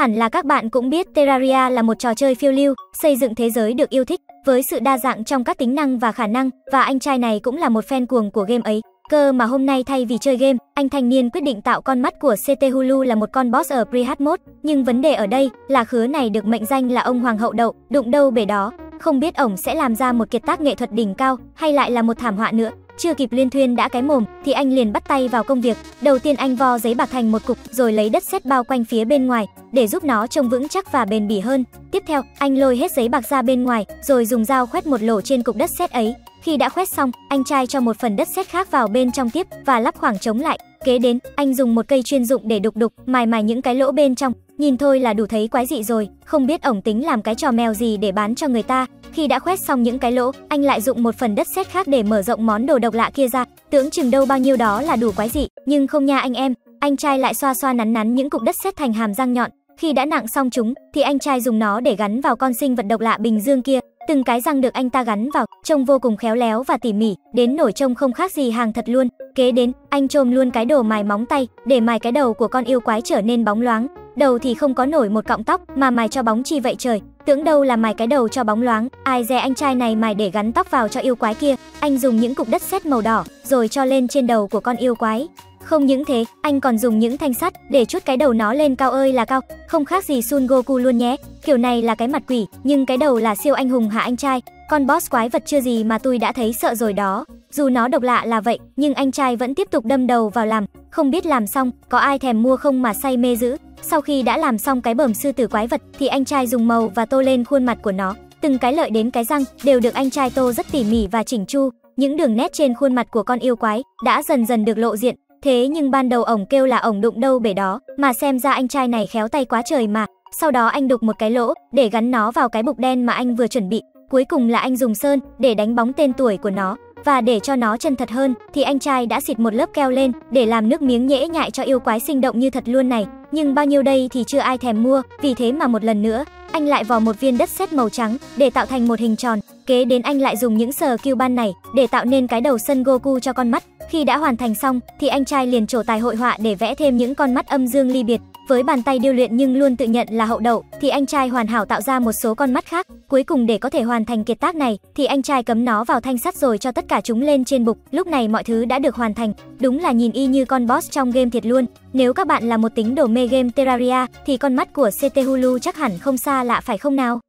Hẳn là các bạn cũng biết Terraria là một trò chơi phiêu lưu, xây dựng thế giới được yêu thích, với sự đa dạng trong các tính năng và khả năng, và anh trai này cũng là một fan cuồng của game ấy. Cơ mà hôm nay thay vì chơi game, anh thanh niên quyết định tạo con mắt của CT Hulu là một con boss ở Prehat mode, nhưng vấn đề ở đây là khứa này được mệnh danh là ông hoàng hậu đậu, đụng đâu bể đó. Không biết ổng sẽ làm ra một kiệt tác nghệ thuật đỉnh cao hay lại là một thảm họa nữa. Chưa kịp liên thuyên đã cái mồm thì anh liền bắt tay vào công việc. Đầu tiên anh vo giấy bạc thành một cục rồi lấy đất sét bao quanh phía bên ngoài để giúp nó trông vững chắc và bền bỉ hơn. Tiếp theo, anh lôi hết giấy bạc ra bên ngoài rồi dùng dao khoét một lỗ trên cục đất sét ấy. Khi đã khoét xong, anh trai cho một phần đất sét khác vào bên trong tiếp và lắp khoảng trống lại. Kế đến, anh dùng một cây chuyên dụng để đục đục, mài mài những cái lỗ bên trong. Nhìn thôi là đủ thấy quái dị rồi, không biết ổng tính làm cái trò mèo gì để bán cho người ta. Khi đã khoét xong những cái lỗ, anh lại dụng một phần đất sét khác để mở rộng món đồ độc lạ kia ra. Tưởng chừng đâu bao nhiêu đó là đủ quái dị, nhưng không nha anh em. Anh trai lại xoa xoa nắn nắn những cục đất sét thành hàm răng nhọn. Khi đã nặng xong chúng, thì anh trai dùng nó để gắn vào con sinh vật độc lạ Bình Dương kia. Từng cái răng được anh ta gắn vào, trông vô cùng khéo léo và tỉ mỉ, đến nổi trông không khác gì hàng thật luôn. Kế đến, anh trôm luôn cái đồ mài móng tay, để mài cái đầu của con yêu quái trở nên bóng loáng. Đầu thì không có nổi một cọng tóc, mà mài cho bóng chi vậy trời. Tưởng đâu là mài cái đầu cho bóng loáng, ai dè anh trai này mài để gắn tóc vào cho yêu quái kia. Anh dùng những cục đất sét màu đỏ, rồi cho lên trên đầu của con yêu quái. Không những thế, anh còn dùng những thanh sắt để chút cái đầu nó lên cao ơi là cao, không khác gì Sun Goku luôn nhé. Kiểu này là cái mặt quỷ, nhưng cái đầu là siêu anh hùng hả anh trai? Con boss quái vật chưa gì mà tôi đã thấy sợ rồi đó. Dù nó độc lạ là vậy, nhưng anh trai vẫn tiếp tục đâm đầu vào làm, không biết làm xong, có ai thèm mua không mà say mê dữ. Sau khi đã làm xong cái bờm sư tử quái vật thì anh trai dùng màu và tô lên khuôn mặt của nó. Từng cái lợi đến cái răng đều được anh trai tô rất tỉ mỉ và chỉnh chu. Những đường nét trên khuôn mặt của con yêu quái đã dần dần được lộ diện. Thế nhưng ban đầu ổng kêu là ổng đụng đâu bể đó, mà xem ra anh trai này khéo tay quá trời mà. Sau đó anh đục một cái lỗ để gắn nó vào cái bục đen mà anh vừa chuẩn bị. Cuối cùng là anh dùng sơn để đánh bóng tên tuổi của nó. Và để cho nó chân thật hơn thì anh trai đã xịt một lớp keo lên để làm nước miếng nhễ nhại cho yêu quái sinh động như thật luôn này. Nhưng bao nhiêu đây thì chưa ai thèm mua, vì thế mà một lần nữa, anh lại vò một viên đất sét màu trắng để tạo thành một hình tròn. Kế đến anh lại dùng những sờ kiêu ban này để tạo nên cái đầu sân Goku cho con mắt. Khi đã hoàn thành xong thì anh trai liền trổ tài hội họa để vẽ thêm những con mắt âm dương ly biệt. Với bàn tay điêu luyện nhưng luôn tự nhận là hậu đậu, thì anh trai hoàn hảo tạo ra một số con mắt khác. Cuối cùng để có thể hoàn thành kiệt tác này, thì anh trai cấm nó vào thanh sắt rồi cho tất cả chúng lên trên bục. Lúc này mọi thứ đã được hoàn thành. Đúng là nhìn y như con boss trong game thiệt luôn. Nếu các bạn là một tính đồ mê game Terraria, thì con mắt của CT Hulu chắc hẳn không xa lạ phải không nào?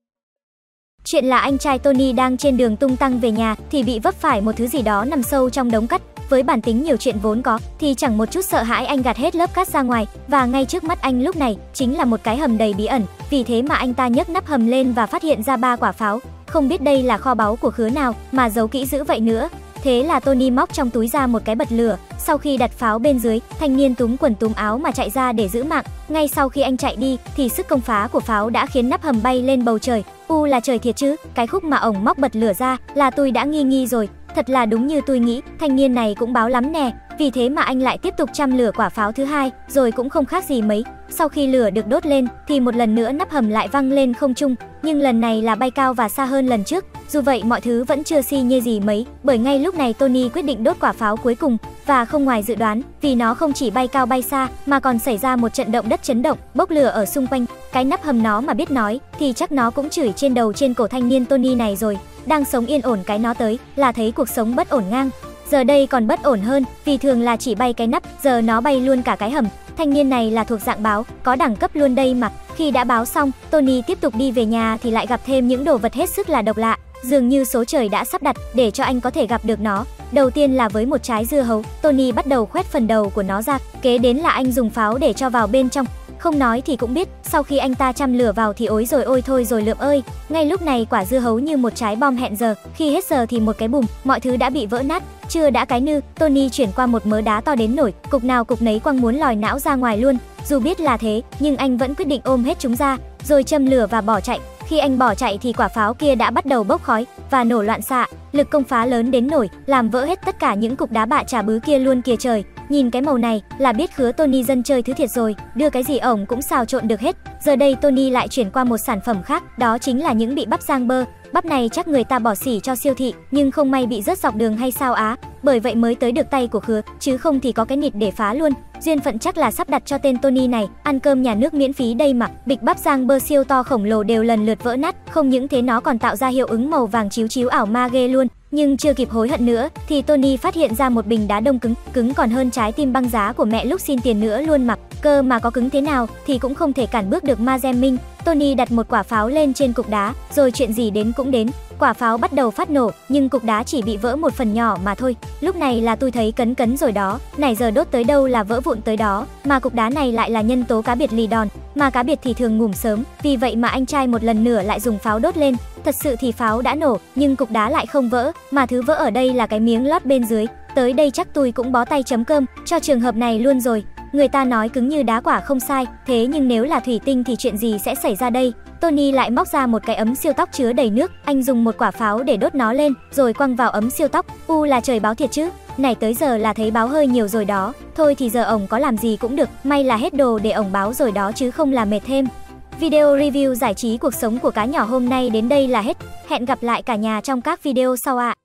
Chuyện là anh trai Tony đang trên đường tung tăng về nhà, thì bị vấp phải một thứ gì đó nằm sâu trong đống cắt. Với bản tính nhiều chuyện vốn có thì chẳng một chút sợ hãi anh gạt hết lớp cát ra ngoài và ngay trước mắt anh lúc này chính là một cái hầm đầy bí ẩn. Vì thế mà anh ta nhấc nắp hầm lên và phát hiện ra ba quả pháo. Không biết đây là kho báu của khứa nào mà giấu kỹ dữ vậy nữa. Thế là Tony móc trong túi ra một cái bật lửa, sau khi đặt pháo bên dưới, thanh niên túm quần túm áo mà chạy ra để giữ mạng. Ngay sau khi anh chạy đi thì sức công phá của pháo đã khiến nắp hầm bay lên bầu trời. U là trời thiệt chứ, cái khúc mà ổng móc bật lửa ra là tôi đã nghi nghi rồi. Thật là đúng như tôi nghĩ, thanh niên này cũng báo lắm nè. Vì thế mà anh lại tiếp tục chăm lửa quả pháo thứ hai, rồi cũng không khác gì mấy. Sau khi lửa được đốt lên thì một lần nữa nắp hầm lại văng lên không trung, nhưng lần này là bay cao và xa hơn lần trước. Dù vậy mọi thứ vẫn chưa si như gì mấy, bởi ngay lúc này Tony quyết định đốt quả pháo cuối cùng và không ngoài dự đoán, vì nó không chỉ bay cao bay xa mà còn xảy ra một trận động đất chấn động, bốc lửa ở xung quanh. Cái nắp hầm nó mà biết nói thì chắc nó cũng chửi trên đầu trên cổ thanh niên Tony này rồi. Đang sống yên ổn cái nó tới là thấy cuộc sống bất ổn ngang. Giờ đây còn bất ổn hơn, vì thường là chỉ bay cái nắp, giờ nó bay luôn cả cái hầm. Thanh niên này là thuộc dạng báo, có đẳng cấp luôn đây mà. Khi đã báo xong, Tony tiếp tục đi về nhà thì lại gặp thêm những đồ vật hết sức là độc lạ. Dường như số trời đã sắp đặt để cho anh có thể gặp được nó. Đầu tiên là với một trái dưa hấu, Tony bắt đầu khoét phần đầu của nó ra, kế đến là anh dùng pháo để cho vào bên trong. Không nói thì cũng biết, sau khi anh ta chăm lửa vào thì ối rồi ôi thôi rồi lượm ơi. Ngay lúc này quả dưa hấu như một trái bom hẹn giờ, khi hết giờ thì một cái bùm, mọi thứ đã bị vỡ nát. Chưa đã cái nư, Tony chuyển qua một mớ đá to đến nổi, cục nào cục nấy quăng muốn lòi não ra ngoài luôn. Dù biết là thế, nhưng anh vẫn quyết định ôm hết chúng ra, rồi châm lửa và bỏ chạy. Khi anh bỏ chạy thì quả pháo kia đã bắt đầu bốc khói và nổ loạn xạ, lực công phá lớn đến nổi, làm vỡ hết tất cả những cục đá bạ trà bứ kia luôn kìa trời. Nhìn cái màu này là biết khứa Tony dân chơi thứ thiệt rồi, đưa cái gì ổng cũng xào trộn được hết. Giờ đây Tony lại chuyển qua một sản phẩm khác, đó chính là những bị bắp giang bơ. Bắp này chắc người ta bỏ xỉ cho siêu thị, nhưng không may bị rớt dọc đường hay sao á, bởi vậy mới tới được tay của khứa, chứ không thì có cái nịt để phá luôn. Duyên phận chắc là sắp đặt cho tên Tony này, ăn cơm nhà nước miễn phí đây mà. Bịch bắp giang bơ siêu to khổng lồ đều lần lượt vỡ nát, không những thế nó còn tạo ra hiệu ứng màu vàng chiếu chiếu ảo ma ghê luôn. Nhưng chưa kịp hối hận nữa thì Tony phát hiện ra một bình đá đông cứng, cứng còn hơn trái tim băng giá của mẹ lúc xin tiền nữa luôn mặc. Cơ mà có cứng thế nào thì cũng không thể cản bước được Ma Gem Minh. Tony đặt một quả pháo lên trên cục đá, rồi chuyện gì đến cũng đến. Quả pháo bắt đầu phát nổ, nhưng cục đá chỉ bị vỡ một phần nhỏ mà thôi. Lúc này là tôi thấy cấn cấn rồi đó, nãy giờ đốt tới đâu là vỡ vụn tới đó, mà cục đá này lại là nhân tố cá biệt lì đòn, mà cá biệt thì thường ngủm sớm, vì vậy mà anh trai một lần nữa lại dùng pháo đốt lên. Thật sự thì pháo đã nổ, nhưng cục đá lại không vỡ, mà thứ vỡ ở đây là cái miếng lót bên dưới. Tới đây chắc tôi cũng bó tay chấm cơm cho trường hợp này luôn rồi. Người ta nói cứng như đá quả không sai, thế nhưng nếu là thủy tinh thì chuyện gì sẽ xảy ra đây? Tony lại móc ra một cái ấm siêu tóc chứa đầy nước, anh dùng một quả pháo để đốt nó lên, rồi quăng vào ấm siêu tóc. U là trời báo thiệt chứ, này tới giờ là thấy báo hơi nhiều rồi đó. Thôi thì giờ ổng có làm gì cũng được, may là hết đồ để ổng báo rồi đó chứ không là mệt thêm. Video review giải trí cuộc sống của cá nhỏ hôm nay đến đây là hết. Hẹn gặp lại cả nhà trong các video sau ạ. À.